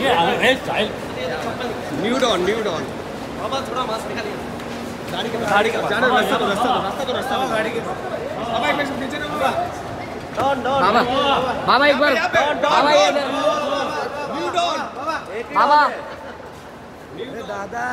ये है style nude on nude on बाबा थोड़ा मास्क निकालिए। गाड़ी का गाड़ी का जाने रास्ता रास्ता रास्ता दो रास्ता गाड़ी के बाबा एक मिनट पीछे ना बाबा। डॉन डॉन बाबा बाबा एक बार। बाबा ये न्यूड ऑन बाबा। दादा।